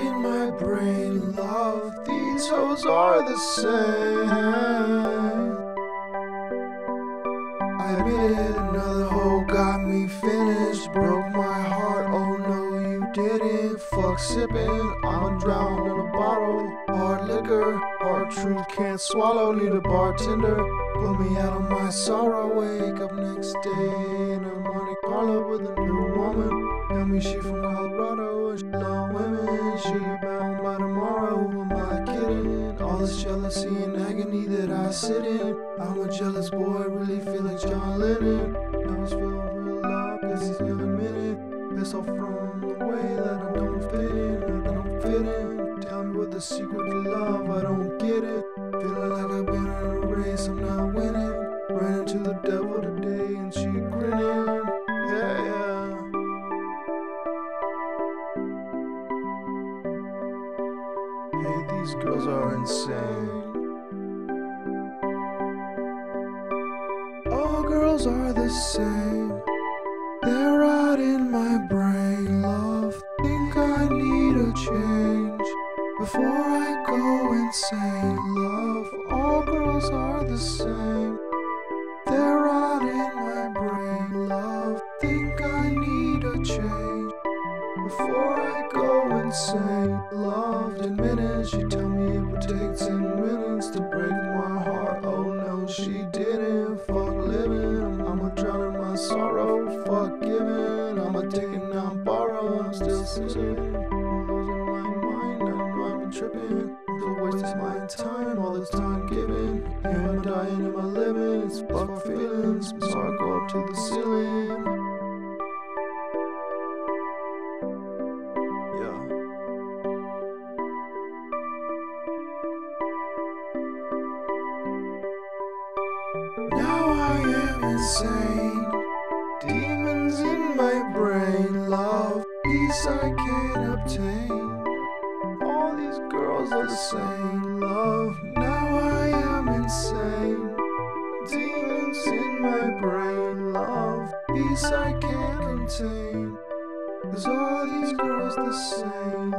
in my brain, love. These hoes are the same. I admit it, another hoe got me finished. Broke my heart, oh no, you didn't. Fuck sipping, I'm drowned in a bottle. Hard liquor, hard truth can't swallow. Need a bartender, pull me out of my sorrow. Wake up next day in a Monte Carlo with a new woman. Tell me she from Colorado and she love women. She bound by tomorrow. Am I kidding? All this jealousy and agony that I sit in. I'm a jealous boy, really feel like John Lennon. Now it's feel real love, guess it's young minute. Piss off from the way that I don't fit in. I don't fit in. Tell me what the secret to love, I don't get it. Feeling like I've been in a race, I'm not winning. Ran into the devil today and she these girls are insane. All girls are the same. They're right in my brain, love. Think I need a change before I go insane, love. All girls are the same. Insane. Loved in minutes, she tell me it would take ten minutes to break my heart. Oh no, she didn't. Fuck living, I'ma drown in my sorrow. Fuck giving, I'ma take it now and borrow. I'm still sitting, losing my mind. I know I've been tripping. I'm still wasting my time, all this time given. Yeah, I'm dying in my living. It's fuck feelings, so I go up to the ceiling. Insane. Demons in my brain, love, peace I can't obtain. All these girls are the same, love. Now I am insane. Demons in my brain, love, peace I can't contain. Cause all these girls the same,